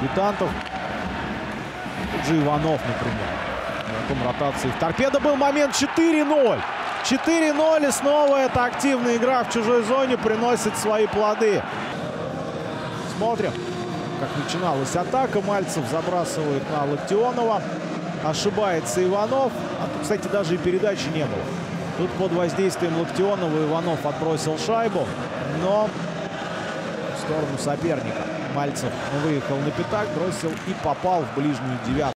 дебютантов. Тут же Иванов, например. Потом ротации. В торпедо был момент 4-0. 4-0 и снова эта активная игра в чужой зоне приносит свои плоды. Смотрим, как начиналась атака. Мальцев забрасывает на Локтионова. Ошибается Иванов. А тут, кстати, даже и передачи не было. Тут под воздействием Локтионова Иванов отбросил шайбу, но в сторону соперника. Мальцев выехал на пятак, бросил и попал в ближнюю девятку.